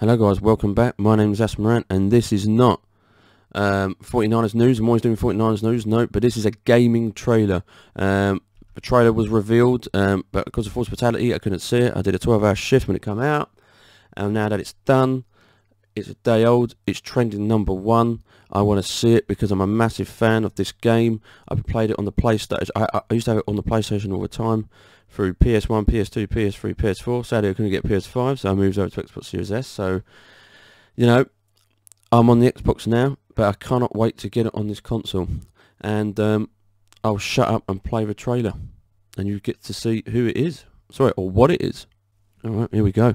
Hello guys, welcome back. My name is Asthma Ant and this is not um, 49ers news. I'm always doing 49ers news, no, but this is a gaming trailer. Um, the trailer was revealed, um, but because of force fatality I couldn't see it. I did a 12 hour shift when it came out and now that it's done, it's a day old, it's trending number one. I want to see it because I'm a massive fan of this game. I've played it on the PlayStation. I, I used to have it on the PlayStation all the time through PS1, PS2, PS3, PS4. Sadly, I couldn't get PS5, so I moved over to Xbox Series S. So, you know, I'm on the Xbox now, but I cannot wait to get it on this console. And um, I'll shut up and play the trailer, and you get to see who it is. Sorry, or what it is. All right, here we go.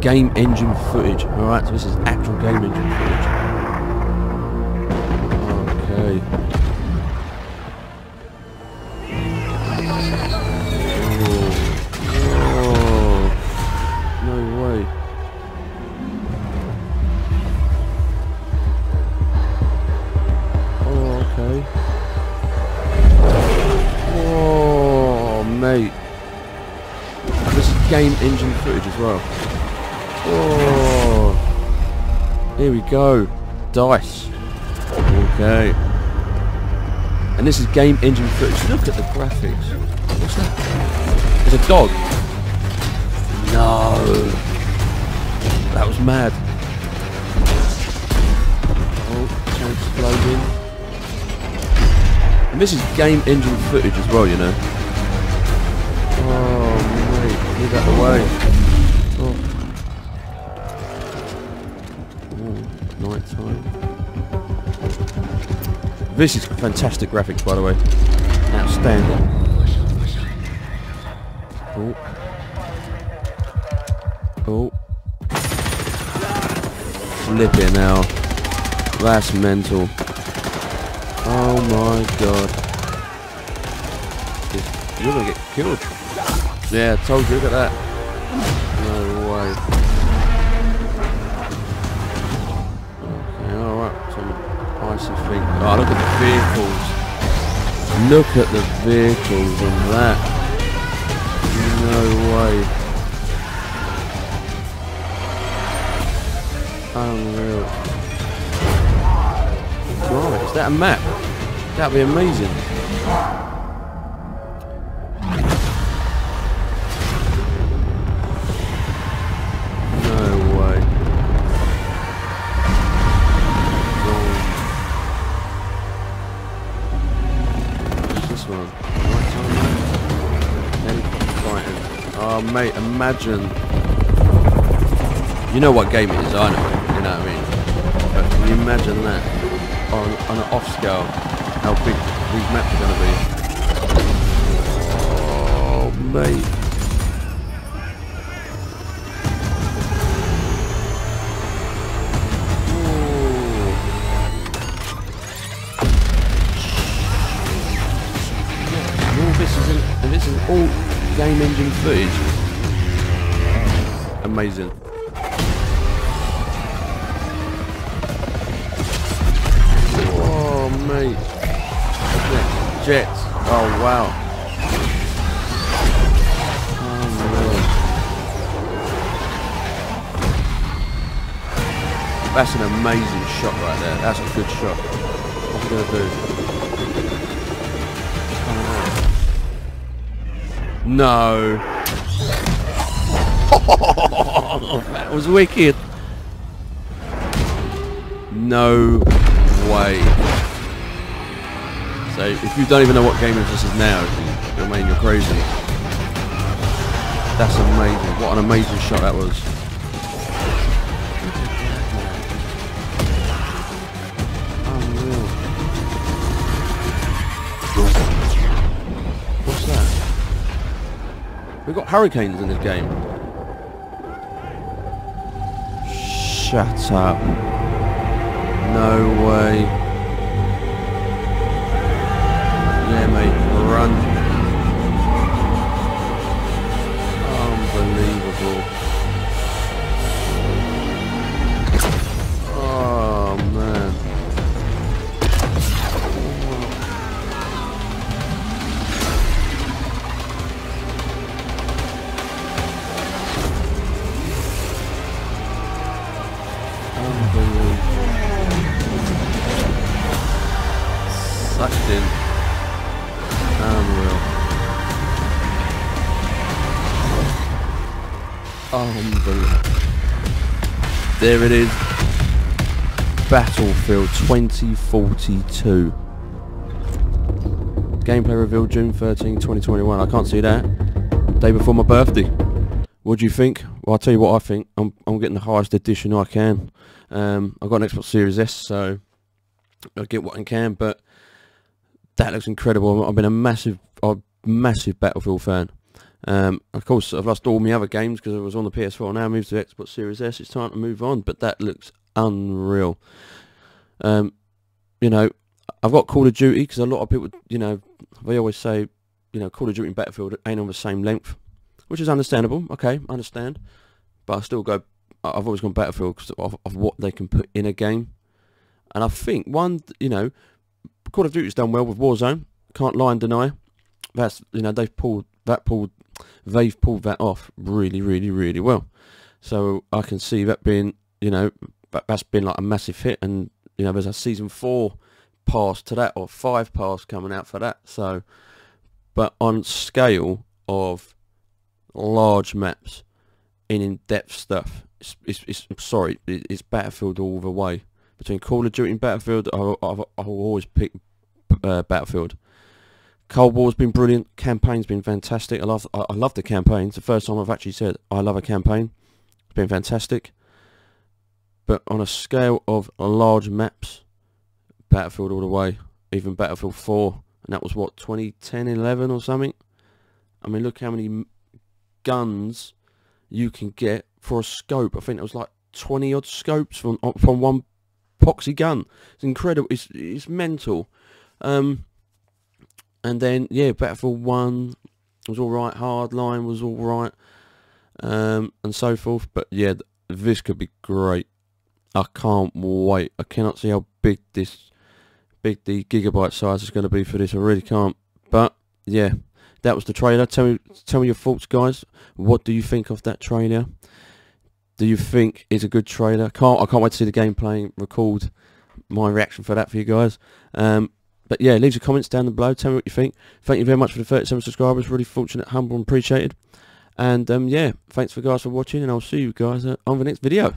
Game engine footage. All right, so this is actual game engine footage. Okay. Mate. This is game engine footage as well. Oh, here we go. Dice. Okay. And this is game engine footage. Look at the graphics. What's that? There's a dog. No. That was mad. Oh, it's exploding. And this is game engine footage as well, you know. Way. Oh. oh night time. This is fantastic graphics, by the way. Outstanding. Oh. Oh. Flip it now. That's mental. Oh my god. You're gonna get killed. Yeah, I told you, look at that. No way. Okay, alright, some icy thing. Oh, look at the vehicles. Look at the vehicles on that. No way. Unreal. God, is that a map? That'd be amazing. Oh, mate, imagine. You know what game it is, I know. You know what I mean? But can you imagine that on, on an off scale, how big these maps are going to be? Oh, mate. This is, an, this is all game engine footage. Amazing. Oh, mate. Jets. Oh, wow. Oh, That's an amazing shot right there. That's a good shot. What's he going to do? No. that was wicked. No way. So if you don't even know what game this is now, I mean you're crazy. That's amazing. What an amazing shot that was. We've got hurricanes in this game. Shut up. No way. Sucked in. Unreal. Unbelievable. There it is. Battlefield 2042. Gameplay revealed June 13, 2021. I can't see that. Day before my birthday. What do you think? Well, I'll tell you what I think. I'm, I'm getting the highest edition I can. Um, I've got an Xbox Series S, so I'll get what I can, but that looks incredible. I've been a massive, a massive Battlefield fan. Um, of course, I've lost all my other games because I was on the PS4. Now I moved to Xbox Series S. It's time to move on, but that looks unreal. Um, you know, I've got Call of Duty because a lot of people, you know, they always say, you know, Call of Duty and Battlefield ain't on the same length, which is understandable. Okay, I understand, but I still go. I've always gone Battlefield because of, of what they can put in a game, and I think one, you know, Call of Duty's done well with Warzone. Can't lie and deny. That's you know they've pulled that pulled they've pulled that off really really really well. So I can see that being you know that's been like a massive hit, and you know there's a season four pass to that or five pass coming out for that. So, but on scale of large maps in in-depth stuff, it's, it's, it's sorry, it's Battlefield all the way. Between Call of Duty and Battlefield, I'll, I'll, I'll always pick uh, Battlefield. Cold War's been brilliant. Campaign's been fantastic. I love I, I love the campaign. It's the first time I've actually said I love a campaign. It's been fantastic. But on a scale of large maps, Battlefield all the way. Even Battlefield 4, and that was what 2010, 11 or something. I mean, look how many guns you can get for a scope. I think it was like 20 odd scopes from from one poxy gun. It's incredible. It's it's mental. Um, and then yeah, Battlefield One was all right. Hardline was all right, um, and so forth. But yeah, this could be great. I can't wait. I cannot see how big this big the gigabyte size is going to be for this. I really can't. But yeah, that was the trailer. Tell me, tell me your thoughts, guys. What do you think of that trailer? Do you think it's a good trailer? Can't I can't wait to see the gameplay. Record my reaction for that for you guys. Um, but yeah, leave your comments down below. Tell me what you think. Thank you very much for the 37 subscribers. Really fortunate, humble, and appreciated. And um, yeah, thanks for guys for watching, and I'll see you guys uh, on the next video.